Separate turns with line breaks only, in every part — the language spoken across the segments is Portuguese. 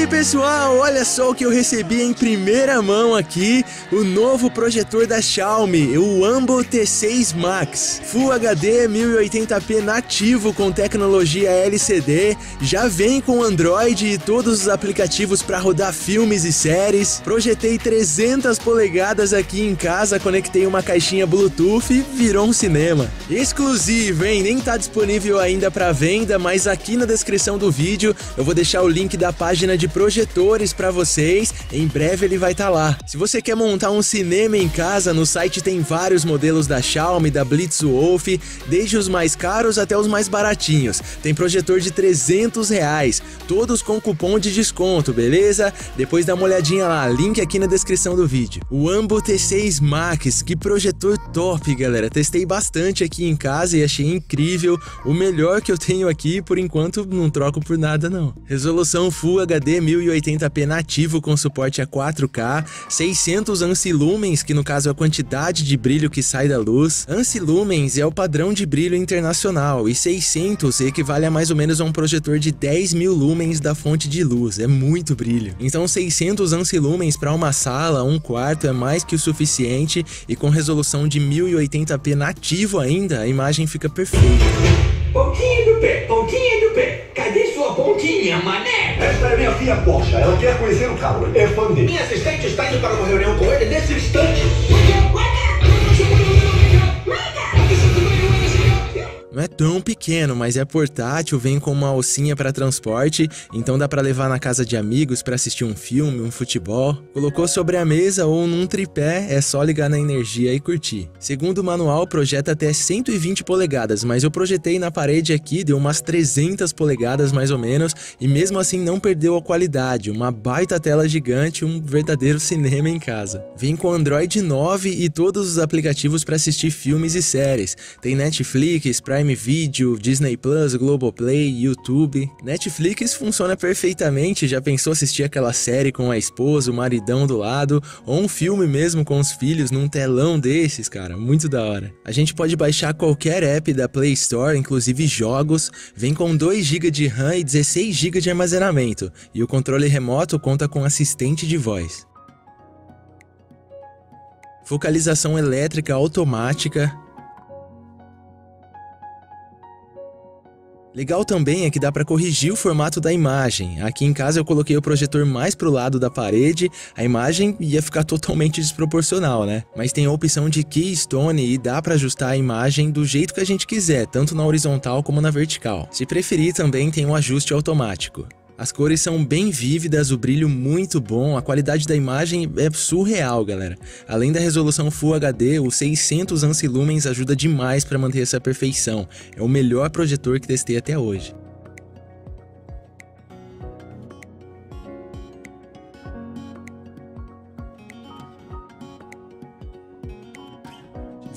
aí, pessoal, olha só o que eu recebi em primeira mão aqui, o novo projetor da Xiaomi, o Ambo T6 Max, Full HD 1080p nativo com tecnologia LCD, já vem com Android e todos os aplicativos para rodar filmes e séries. Projetei 300 polegadas aqui em casa, conectei uma caixinha Bluetooth e virou um cinema. Exclusivo, hein? Nem tá disponível ainda para venda, mas aqui na descrição do vídeo eu vou deixar o link da página de projetores para vocês. Em breve ele vai estar tá lá. Se você quer montar um cinema em casa, no site tem vários modelos da Xiaomi, da Blitzwolf, desde os mais caros até os mais baratinhos. Tem projetor de 300 reais, todos com cupom de desconto, beleza? Depois dá uma olhadinha lá, link aqui na descrição do vídeo. O Ambo T6 Max, que projetor top, galera. Testei bastante aqui em casa e achei incrível. O melhor que eu tenho aqui, por enquanto não troco por nada não. Resolução Full HD 1080p nativo com suporte a 4K, 600 ANSI lumens, que no caso é a quantidade de brilho que sai da luz. ANSI lumens é o padrão de brilho internacional e 600 equivale a mais ou menos a um projetor de 10 mil lumens da fonte de luz, é muito brilho. Então 600 ANSI lumens para uma sala, um quarto é mais que o suficiente e com resolução de 1080p nativo ainda, a imagem fica perfeita.
Pontinha do pé, pontinha do pé. Sua pontinha, mané?
Esta é minha filha Porsche. Ela quer conhecer o carro. É fã dele.
Minha assistente está indo para uma reunião com ele nesse instante.
Não tão pequeno, mas é portátil, vem com uma alcinha para transporte, então dá para levar na casa de amigos para assistir um filme, um futebol. Colocou sobre a mesa ou num tripé, é só ligar na energia e curtir. Segundo o manual, projeta até 120 polegadas, mas eu projetei na parede aqui, deu umas 300 polegadas mais ou menos, e mesmo assim não perdeu a qualidade, uma baita tela gigante, um verdadeiro cinema em casa. Vem com Android 9 e todos os aplicativos para assistir filmes e séries. Tem Netflix, Prime Prime Video, Disney Plus, Globoplay, YouTube. Netflix funciona perfeitamente, já pensou assistir aquela série com a esposa, o maridão do lado, ou um filme mesmo com os filhos num telão desses, cara, muito da hora. A gente pode baixar qualquer app da Play Store, inclusive jogos, vem com 2 GB de RAM e 16 GB de armazenamento, e o controle remoto conta com assistente de voz. Focalização elétrica automática, Legal também é que dá para corrigir o formato da imagem. Aqui em casa eu coloquei o projetor mais pro lado da parede, a imagem ia ficar totalmente desproporcional, né? Mas tem a opção de Keystone e dá para ajustar a imagem do jeito que a gente quiser, tanto na horizontal como na vertical. Se preferir também tem um ajuste automático. As cores são bem vívidas, o brilho muito bom, a qualidade da imagem é surreal, galera. Além da resolução Full HD, o 600 ANSI lumens ajuda demais para manter essa perfeição. É o melhor projetor que testei até hoje.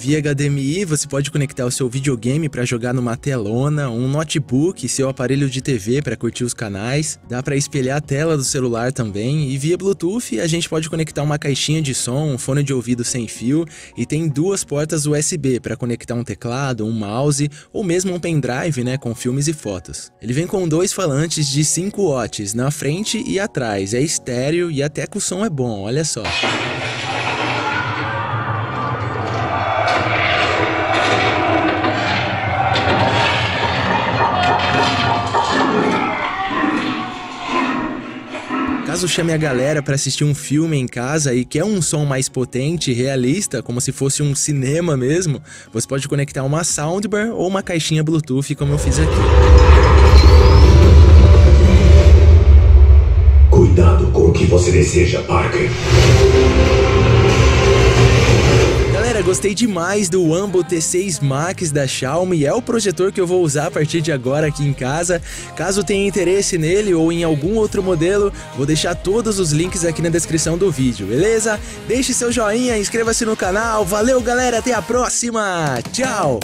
Via HDMI, você pode conectar o seu videogame para jogar numa telona, um notebook, seu aparelho de TV para curtir os canais. Dá para espelhar a tela do celular também. E via Bluetooth, a gente pode conectar uma caixinha de som, um fone de ouvido sem fio e tem duas portas USB para conectar um teclado, um mouse ou mesmo um pendrive, né, com filmes e fotos. Ele vem com dois falantes de 5 watts na frente e atrás. É estéreo e até que o som é bom, olha só. Caso chame a galera para assistir um filme em casa e quer um som mais potente, realista, como se fosse um cinema mesmo, você pode conectar uma soundbar ou uma caixinha Bluetooth como eu fiz aqui.
Cuidado com o que você deseja, Parker
gostei demais do Ambo T6 Max da Xiaomi, é o projetor que eu vou usar a partir de agora aqui em casa. Caso tenha interesse nele ou em algum outro modelo, vou deixar todos os links aqui na descrição do vídeo, beleza? Deixe seu joinha, inscreva-se no canal, valeu galera, até a próxima, tchau!